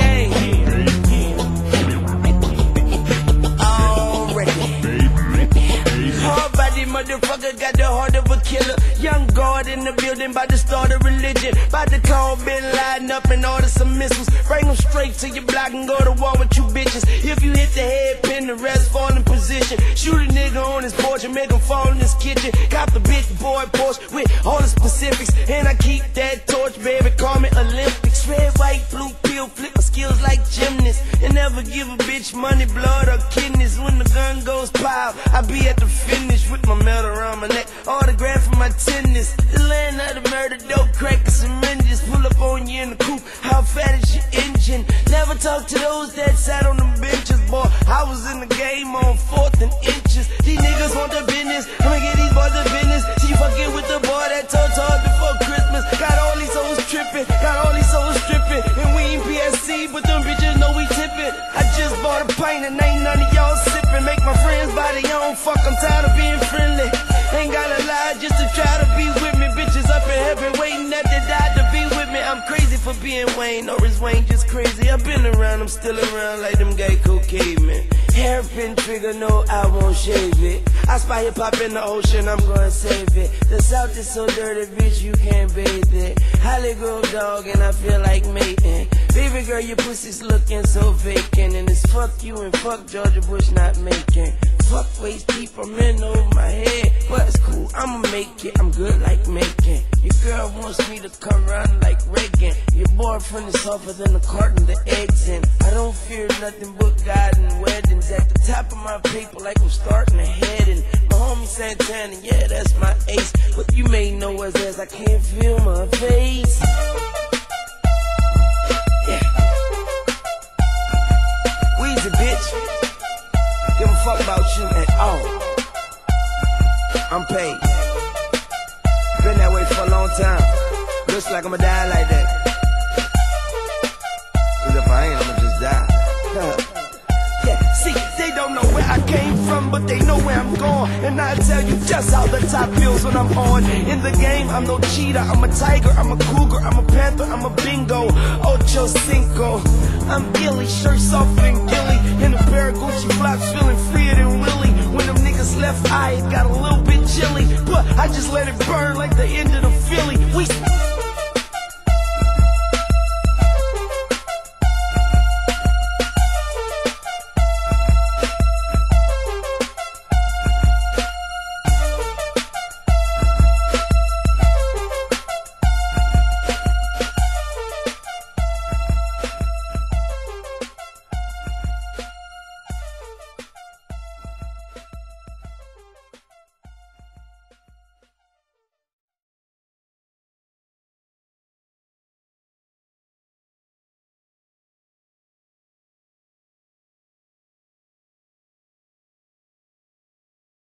game. Motherfucker got the heart of a killer. Young guard in the building, about to start a religion. About to call Bin Laden up and order some missiles. Bring them straight to your block and go to war with you bitches. If you hit the head pin, the rest fall in position. Shoot a nigga on his porch and make him fall in his kitchen. Got the big boy Porsche with all the specifics. And I keep that torch, baby, call me Olympics. Red, white, never give a bitch money, blood, or kidneys. When the gun goes pow, I be at the finish with my medal around my neck. Autograph for my tennis. The land of the murder, dope, crackers, and ninjas. Pull up on you in the coupe, how fat is your engine? Never talk to those that sat on them benches, boy. I was in the game on fourth and inches. These niggas want the business, I'ma get these boys the business. See, fucking with the boy that told hard before Christmas. Got all these souls tripping, got all these souls stripping. And we ain't PSC, but know I just bought a pint and ain't none of y'all sipping. Make my friends buy their own fuck, I'm tired of being friendly. Ain't gotta lie just to try to be with me. Bitches up in heaven waiting at the die to be with me. I'm crazy for being Wayne, or is Wayne just crazy? I've been around, I'm still around like them gay cocaine men. Hairpin trigger, no, I won't shave it. I spy hip hop in the ocean, I'm gonna save it. The south is so dirty, bitch, you can't bathe it. Hollywood dog, and I feel like mating. Baby girl, your pussy's looking so vacant. And it's fuck you and fuck Georgia Bush not making. Fuck waist deep, I'm in over my head. But it's cool, I'ma make it, I'm good like making. Your girl wants me to come round like Reagan. Your boyfriend is softer than the carton the eggs in. I don't fear nothing but God and weddings. At the top of my paper, like I'm starting to head. And my homie Santana, yeah, that's my ace. But you may know us as I can't feel my face. I'm paid. Been that way for a long time. Looks like I'ma die like that. Cause if I ain't, I'ma just die. yeah, see, they don't know where I came from, but they know where I'm going. And I tell you just how the top feels when I'm on. In the game, I'm no cheater. I'm a tiger, I'm a cougar, I'm a panther, I'm a Bengal. Ocho Cinco. I'm illy, shirts off and gilly. In a pair of Gucci flops, feeling freer than Willie. When them niggas left it got a little chilly. But I just let it burn like the end of the Philly. We